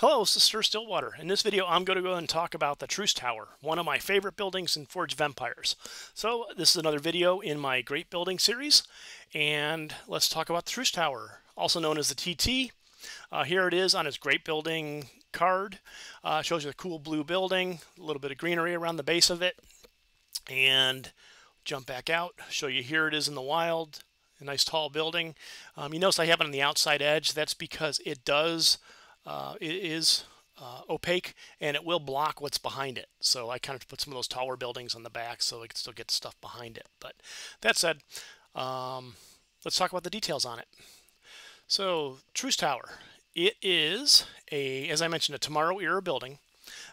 Hello, this is Sir Stillwater. In this video, I'm going to go and talk about the Truce Tower, one of my favorite buildings in Forge of Empires. So this is another video in my Great Building series, and let's talk about the Truce Tower, also known as the TT. Uh, here it is on its Great Building card. Uh, shows you a cool blue building, a little bit of greenery around the base of it, and jump back out, show you here it is in the wild, a nice tall building. Um, you notice I have it on the outside edge. That's because it does uh, it is uh, opaque and it will block what's behind it. So I kind of put some of those taller buildings on the back so I can still get stuff behind it. But that said, um, let's talk about the details on it. So Truce Tower, it is a, as I mentioned, a Tomorrow Era building.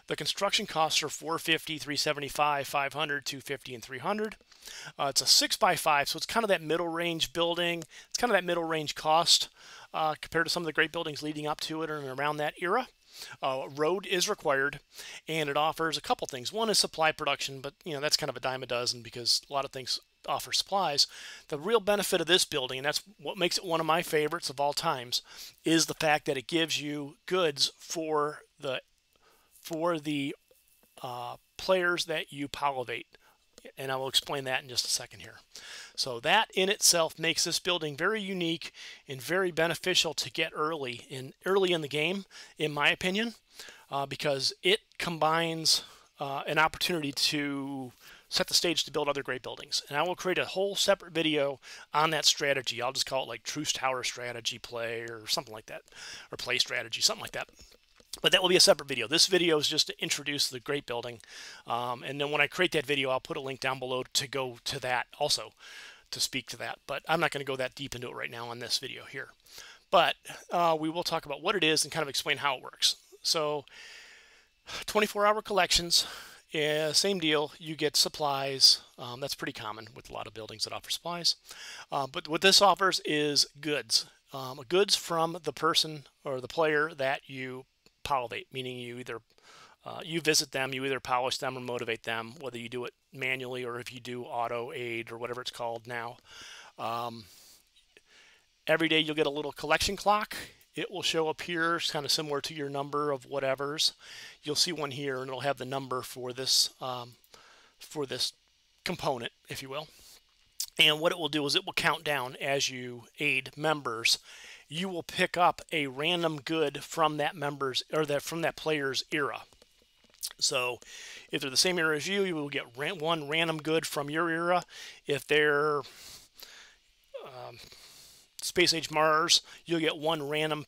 The construction costs are 450, 375, 500, 250, and 300. Uh, it's a 6 by 5 so it's kind of that middle range building. It's kind of that middle range cost uh, compared to some of the great buildings leading up to it and around that era. Uh, road is required, and it offers a couple things. One is supply production, but you know that's kind of a dime a dozen because a lot of things offer supplies. The real benefit of this building, and that's what makes it one of my favorites of all times, is the fact that it gives you goods for the for the uh, players that you polivate and I will explain that in just a second here. So that in itself makes this building very unique and very beneficial to get early in early in the game, in my opinion, uh, because it combines uh, an opportunity to set the stage to build other great buildings. And I will create a whole separate video on that strategy. I'll just call it like Truce Tower strategy play or something like that, or play strategy, something like that but that will be a separate video. This video is just to introduce the great building. Um, and then when I create that video, I'll put a link down below to go to that also to speak to that. But I'm not going to go that deep into it right now on this video here. But uh, we will talk about what it is and kind of explain how it works. So 24 hour collections, yeah, same deal. You get supplies. Um, that's pretty common with a lot of buildings that offer supplies. Uh, but what this offers is goods. Um, goods from the person or the player that you polivate, meaning you either uh, you visit them, you either polish them or motivate them, whether you do it manually or if you do auto aid or whatever it's called now. Um, every day you'll get a little collection clock. It will show up here, it's kind of similar to your number of whatevers. You'll see one here, and it'll have the number for this um, for this component, if you will. And what it will do is it will count down as you aid members you will pick up a random good from that member's or that from that player's era. So if they're the same era as you, you will get one random good from your era. If they're um, Space Age Mars, you'll get one random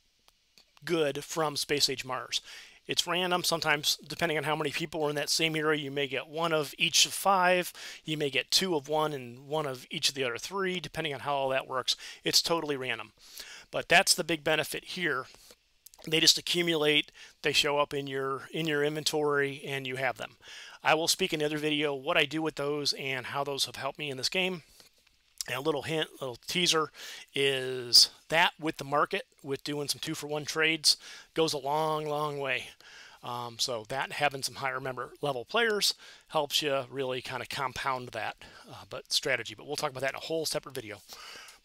good from Space Age Mars. It's random. Sometimes, depending on how many people are in that same era, you may get one of each of five. You may get two of one and one of each of the other three, depending on how all that works. It's totally random. But that's the big benefit here. They just accumulate, they show up in your in your inventory and you have them. I will speak in the other video what I do with those and how those have helped me in this game. And a little hint, a little teaser is that with the market, with doing some two for one trades, goes a long, long way. Um, so that having some higher member level players helps you really kind of compound that uh, but strategy. But we'll talk about that in a whole separate video.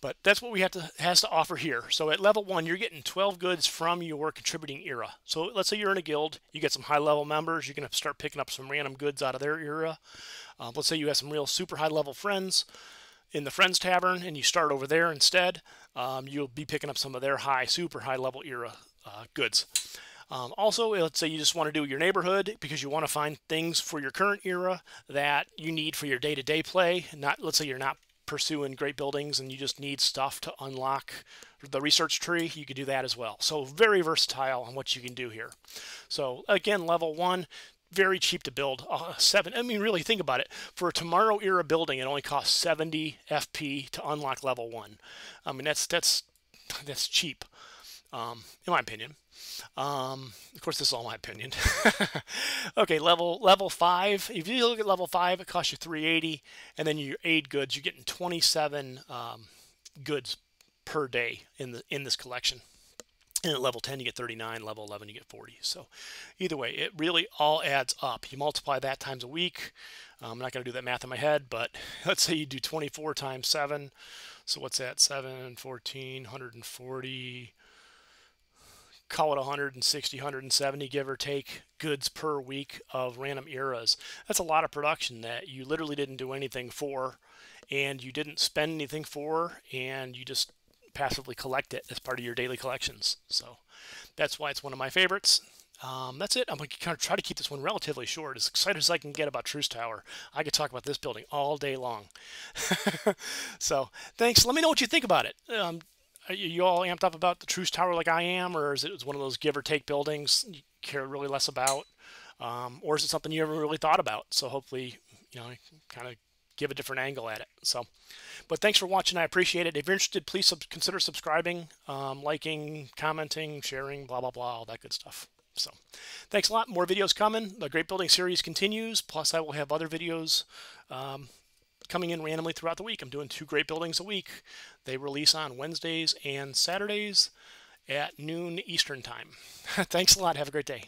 But that's what we have to has to offer here. So at level one, you're getting 12 goods from your contributing era. So let's say you're in a guild, you get some high level members, you're to start picking up some random goods out of their era. Uh, let's say you have some real super high level friends in the Friends Tavern and you start over there instead. Um, you'll be picking up some of their high, super high level era uh, goods. Um, also, let's say you just want to do your neighborhood because you want to find things for your current era that you need for your day-to-day -day play. Not, let's say you're not pursuing great buildings and you just need stuff to unlock the research tree, you could do that as well. So very versatile on what you can do here. So again, level one, very cheap to build. Uh, seven. I mean, really think about it. For a Tomorrow era building, it only costs 70 FP to unlock level one. I mean, that's that's that's cheap, um, in my opinion. Um, of course, this is all my opinion. okay, level level five. If you look at level five, it costs you 380, and then your aid goods, you're getting 27 um, goods per day in the in this collection. And at level 10, you get 39. Level 11, you get 40. So either way, it really all adds up. You multiply that times a week. I'm not going to do that math in my head, but let's say you do 24 times 7. So what's that? 7, 14, 140, call it 160, 170, give or take, goods per week of random eras. That's a lot of production that you literally didn't do anything for, and you didn't spend anything for, and you just passively collect it as part of your daily collections. So that's why it's one of my favorites. Um, that's it. I'm going to kind of try to keep this one relatively short. As excited as I can get about Truce Tower, I could talk about this building all day long. so thanks. Let me know what you think about it. Um, are you all amped up about the Truce Tower like I am, or is it one of those give or take buildings you care really less about? Um, or is it something you ever really thought about? So hopefully, you know, kind of give a different angle at it. So, but thanks for watching. I appreciate it. If you're interested, please sub consider subscribing, um, liking, commenting, sharing, blah, blah, blah, all that good stuff. So thanks a lot. More videos coming. The Great Building series continues. Plus, I will have other videos um, coming in randomly throughout the week. I'm doing two great buildings a week. They release on Wednesdays and Saturdays at noon Eastern Time. Thanks a lot. Have a great day.